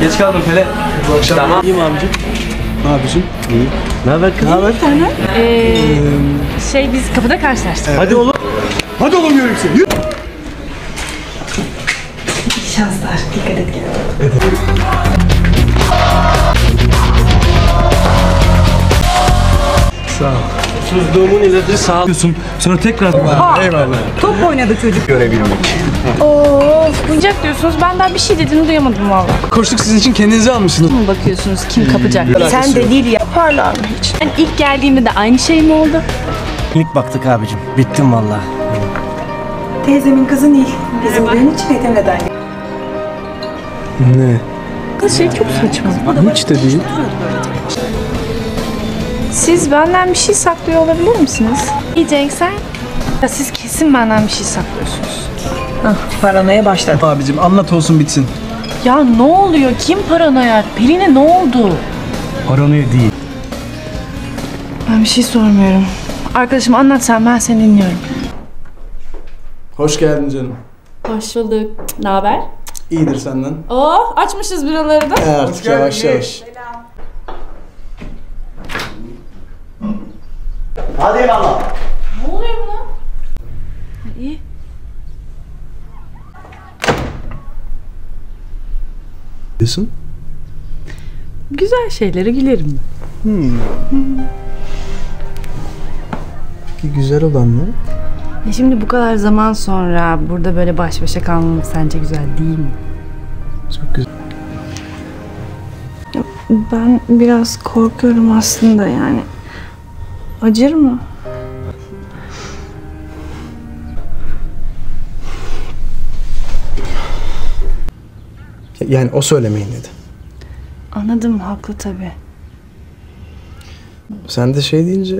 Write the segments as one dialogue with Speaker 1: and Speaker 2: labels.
Speaker 1: Geç kaldım Pele. Bu akşam tamam. İyiyim abicim.
Speaker 2: Ne yapıyorsun?
Speaker 1: Ne haber kız?
Speaker 2: Ne haber?
Speaker 3: Şey biz kapıda karşılaştık.
Speaker 1: Hadi oğlum.
Speaker 2: Hadi oğlum yürü. Yürü.
Speaker 3: Şanslar. Dikkat et kendine.
Speaker 2: Sağ
Speaker 1: Susuzluğumun ilacı sağ diyorsun. Sonra tekrar.
Speaker 2: Eyvallah.
Speaker 4: Top oynadı çocuk.
Speaker 2: Görebilmek.
Speaker 3: Of oyuncak diyorsunuz. Ben daha bir şey dediğini duyamadım valla.
Speaker 2: Koştuk sizin için kendinize almışsınız.
Speaker 3: Mı bakıyorsunuz kim kapacak?
Speaker 4: Sen de değil yaparlar mı hiç?
Speaker 3: Ben ilk geldiğimde de aynı şey mi oldu?
Speaker 1: İlk baktık abicim. Bittim vallahi.
Speaker 4: Teyzemin kızı Nil. Bizim düğün için Edirne'den geldi.
Speaker 2: Ne?
Speaker 3: Şey çok saçma.
Speaker 2: Hiç de değil.
Speaker 3: Siz benden bir şey saklıyor olabilir misiniz? İyi Cenk sen? Ya siz kesin benden bir şey saklıyorsunuz.
Speaker 4: Hah, paranoya başladı.
Speaker 2: Abicim anlat olsun bitsin.
Speaker 3: Ya ne oluyor? Kim paranoya? Pelin'e ne oldu?
Speaker 1: Paranoya değil.
Speaker 3: Ben bir şey sormuyorum. Arkadaşım anlat sen ben seni dinliyorum.
Speaker 2: Hoş geldin canım.
Speaker 5: Hoş bulduk. Ne haber?
Speaker 2: İyidir senden.
Speaker 5: Oh, açmışız biraları da.
Speaker 2: E artık yavaş yavaş.
Speaker 1: Hadi eyvallah.
Speaker 5: Ne oluyor buna?
Speaker 3: İyi.
Speaker 2: Diyorsun?
Speaker 3: Güzel şeylere gülerim.
Speaker 2: Ki güzel olan ne?
Speaker 3: E şimdi bu kadar zaman sonra burada böyle baş başa kalmam sence güzel değil mi?
Speaker 2: Çok güzel.
Speaker 3: Ben biraz korkuyorum aslında yani. Acır mı?
Speaker 2: Yani o söylemeyin dedi.
Speaker 3: Anladım haklı tabii.
Speaker 2: Sen de şey deyince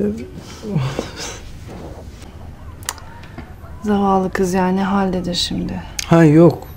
Speaker 3: Zavallı kız yani haldedir şimdi.
Speaker 2: ha yok